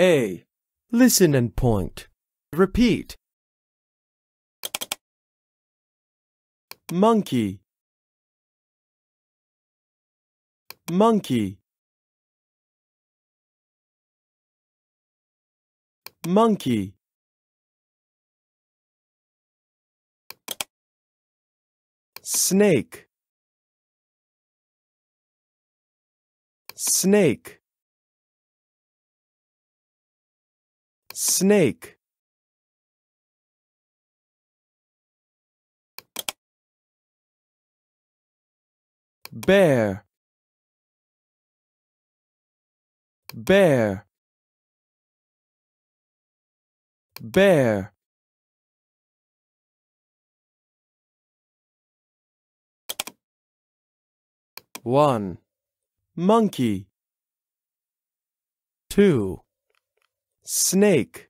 A. Listen and point. Repeat. Monkey. Monkey. Monkey. Snake. Snake. Snake. Bear. Bear. Bear. One. Monkey. Two. Snake.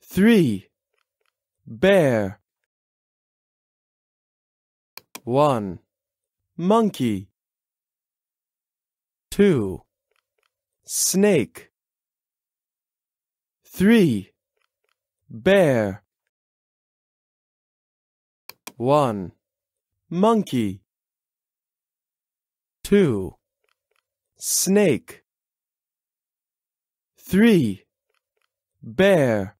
Three. Bear. One. Monkey. Two. Snake. Three. Bear. One. Monkey. Two. Snake. Three. Bear.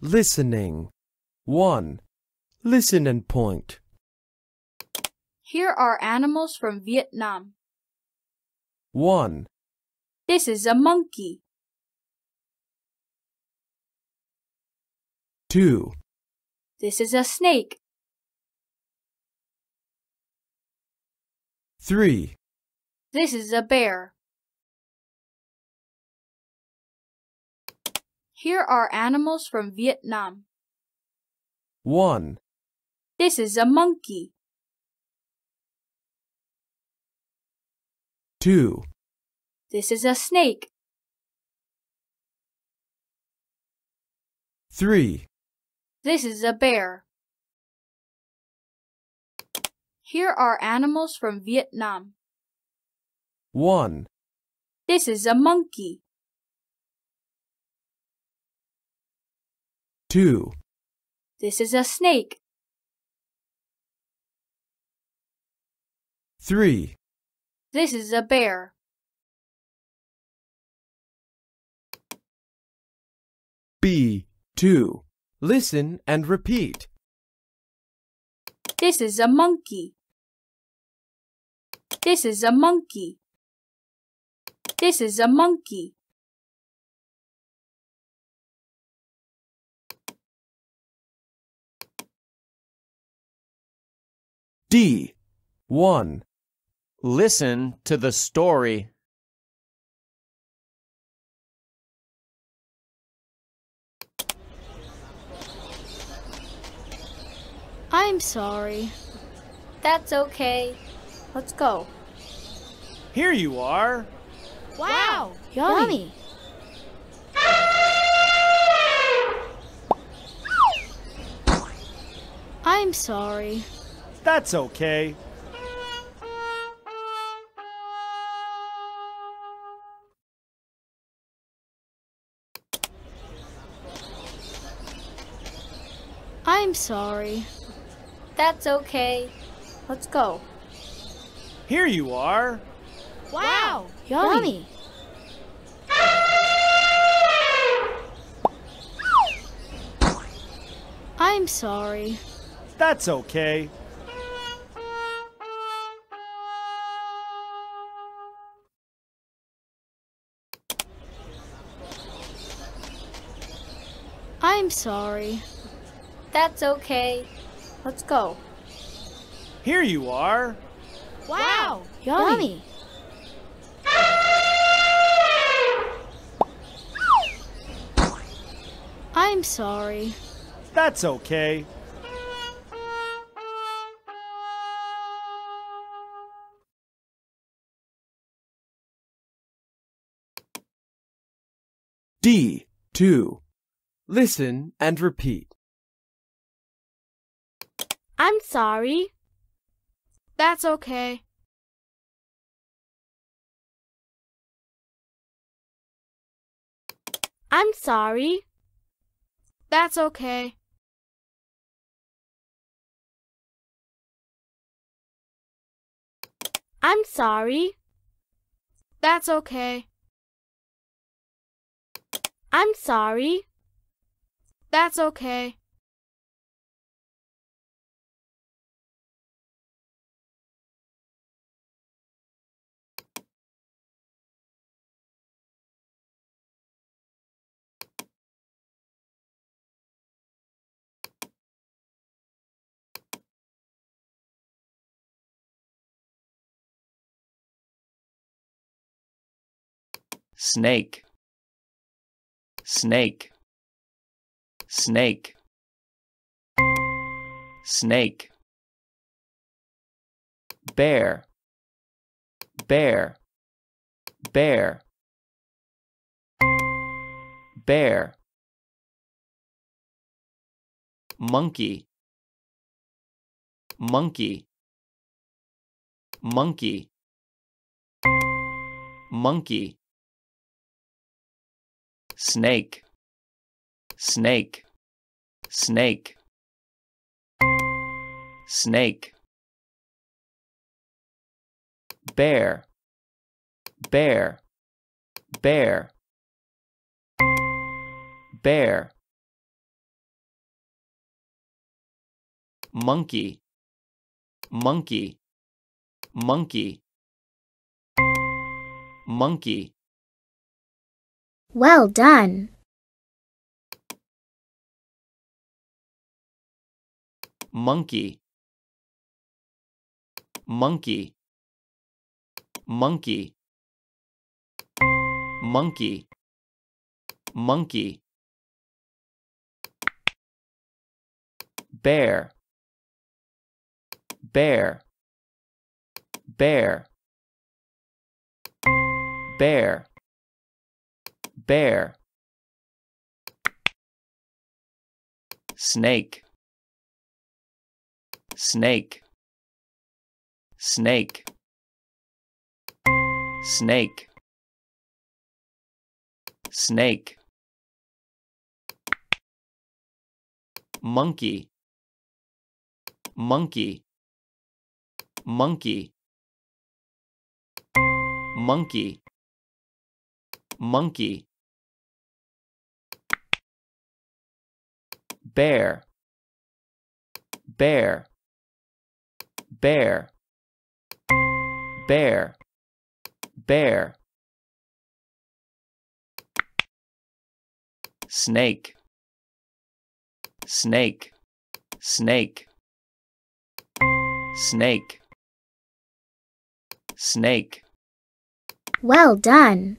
Listening. 1. Listen and point. Here are animals from Vietnam. 1. This is a monkey. 2. This is a snake. 3. This is a bear. Here are animals from Vietnam. 1. This is a monkey. 2. This is a snake. 3. This is a bear. Here are animals from Vietnam. 1. This is a monkey. 2. This is a snake. 3. This is a bear. B. 2. Listen and repeat. This is a monkey. This is a monkey. This is a monkey. D. 1. Listen to the story. I'm sorry. That's okay. Let's go. Here you are. Wow! Yummy. I'm sorry. That's okay. I'm sorry. That's okay. Let's go. Here you are. Wow! Yummy. I'm sorry. That's okay. I'm sorry. That's okay. Let's go. Here you are. Wow! Yummy. I'm sorry. That's okay. D. 2. Listen and repeat. I'm sorry. That's okay. I'm sorry. That's okay. I'm sorry. That's okay. I'm sorry. That's okay. Snake. Snake. Snake. Snake. Bear. Bear. Bear. Bear. Monkey. Monkey. Monkey. Monkey snake. Snake. Snake. Snake. Bear. Bear. Bear. Bear. Monkey. Monkey. Monkey. Monkey Well done. monkey. Monkey. Monkey. Monkey. Monkey. Bear. Bear. Bear. Bear bear. Snake. Snake. Snake. Snake. Snake. Monkey. Monkey. Monkey. Monkey. Monkey bear. Bear. Bear. Bear. Bear. Snake. Snake. Snake. Snake. Snake. Well done.